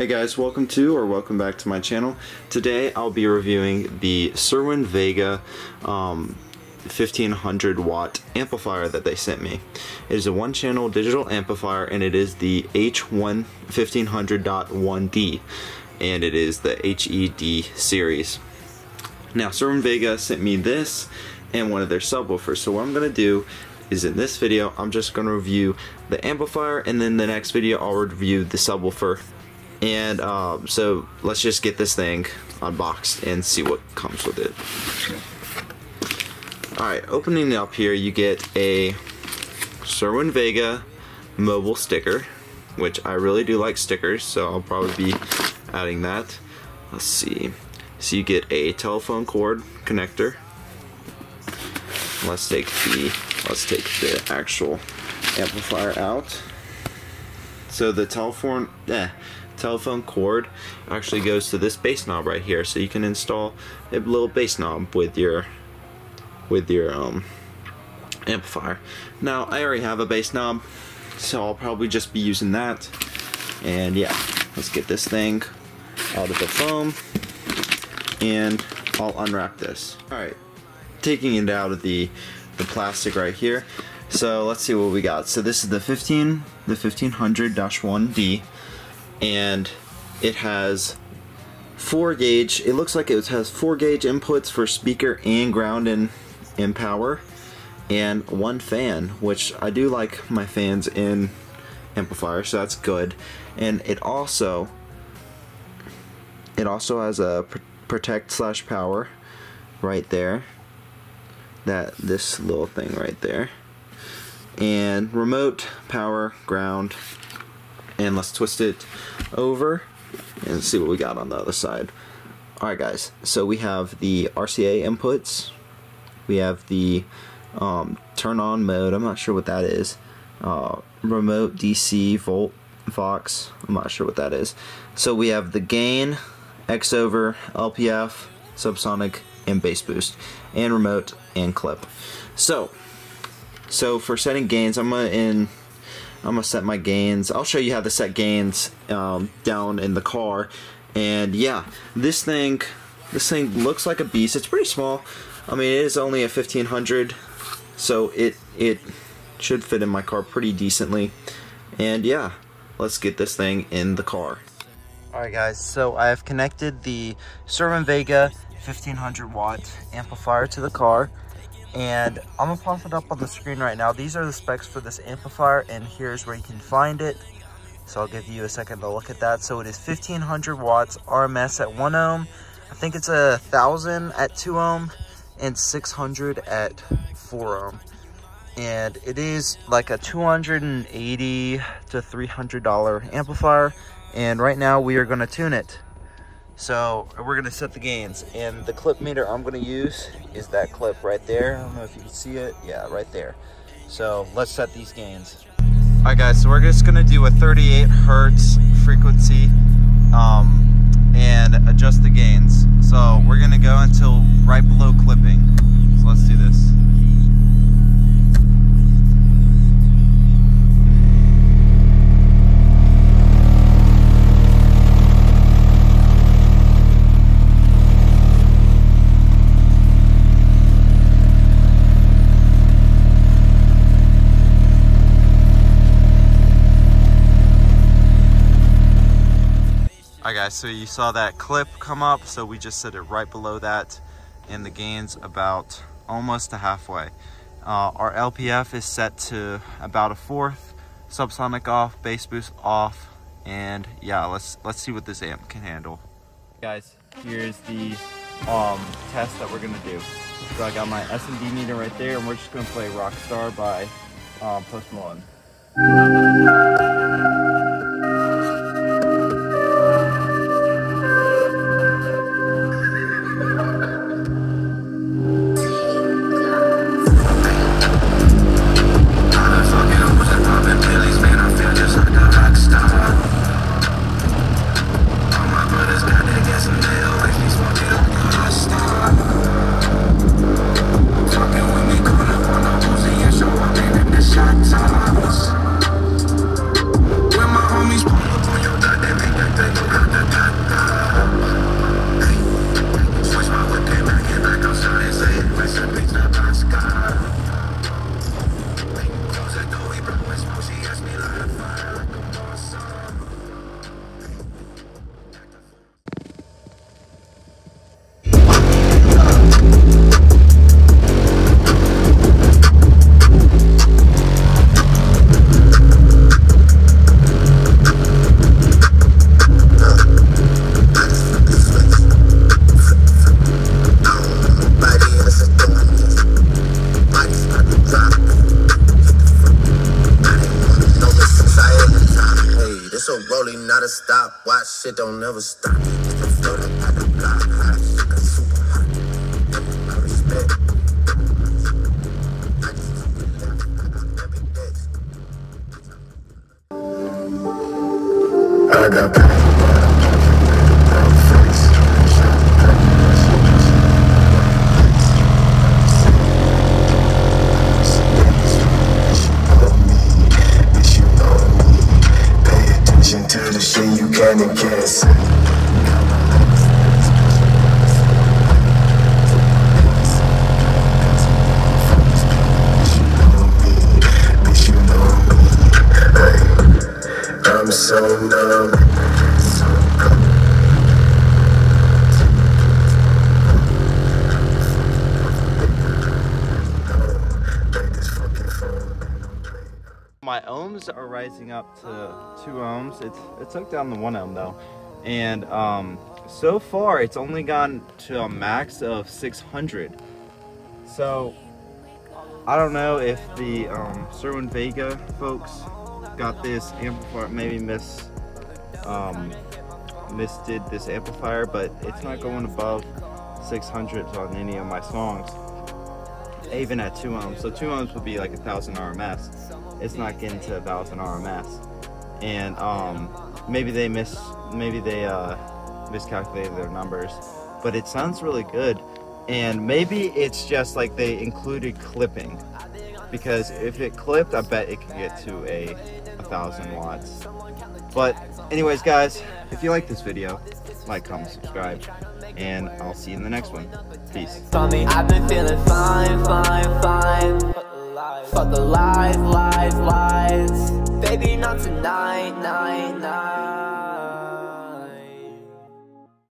Hey guys, welcome to or welcome back to my channel. Today I'll be reviewing the Cerwin Vega um, 1500 watt amplifier that they sent me. It is a one channel digital amplifier and it is the H1 1500.1D and it is the HED series. Now Cerwin Vega sent me this and one of their subwoofers so what I'm going to do is in this video I'm just going to review the amplifier and then the next video I'll review the subwoofer and um, so let's just get this thing unboxed and see what comes with it. Alright, opening it up here you get a Cerwin Vega mobile sticker, which I really do like stickers, so I'll probably be adding that. Let's see. So you get a telephone cord connector. Let's take the let's take the actual amplifier out. So the telephone eh, telephone cord actually goes to this bass knob right here. So you can install a little bass knob with your with your um, amplifier. Now I already have a bass knob so I'll probably just be using that. And yeah let's get this thing out of the foam and I'll unwrap this. Alright taking it out of the the plastic right here. So let's see what we got. So this is the 15 the 1500-1D and it has four gauge it looks like it has four gauge inputs for speaker and ground and, power and one fan which I do like my fans in amplifier so that's good. And it also it also has a pr protect slash power right there. That this little thing right there. And remote power ground and let's twist it over and see what we got on the other side. Alright guys, so we have the RCA inputs, we have the um, turn on mode, I'm not sure what that is, uh, remote DC volt Vox, I'm not sure what that is. So we have the gain, X over, LPF, subsonic, and bass boost, and remote and clip. So, so for setting gains, I'm gonna in I'm gonna set my gains. I'll show you how to set gains um, down in the car. And yeah, this thing, this thing looks like a beast. It's pretty small. I mean, it is only a 1500, so it it should fit in my car pretty decently. And yeah, let's get this thing in the car. Alright guys, so I have connected the Cerwin Vega 1500 watt amplifier to the car and I'm gonna pop it up on the screen right now. These are the specs for this amplifier and here's where you can find it. So I'll give you a second to look at that. So it is 1500 watts RMS at 1 ohm. I think it's a 1000 at 2 ohm and 600 at 4 ohm. And it is like a 280 to $300 amplifier. And right now we are gonna tune it. So we're gonna set the gains and the clip meter I'm gonna use is that clip right there. I don't know if you can see it. Yeah, right there. So let's set these gains. All right guys, so we're just gonna do a 38 Hertz frequency um, and adjust the gains. So we're gonna go until right below clipping. So let's do this. Alright guys, so you saw that clip come up, so we just set it right below that, and the gain's about almost to halfway. Uh, our LPF is set to about a fourth, subsonic off, bass boost off, and yeah, let's let's see what this amp can handle. Guys, here's the um, test that we're gonna do. So I got my S&D meter right there, and we're just gonna play Rockstar by um, Post Malone. Shit don't never stop. The block, hot, super hot. I. Got. I'm so numb. Take this fucking phone. My ohms are rising up to two ohms. It's it took down the one ohm though, and um, so far it's only gone to a max of 600. So I don't know if the um, Cerwin Vega folks got this amplifier, maybe miss um, this amplifier, but it's not going above 600 on any of my songs even at 2 ohms. So 2 ohms would be like a 1000 RMS. It's not getting to a 1000 RMS. And um, maybe they miss, maybe they uh, miscalculated their numbers, but it sounds really good. And maybe it's just like they included clipping because if it clipped, I bet it could get to a, a thousand watts. But anyways, guys, if you like this video, like, comment, subscribe, and I'll see you in the next one. Peace. Lies, lies. Baby, not tonight, night, night.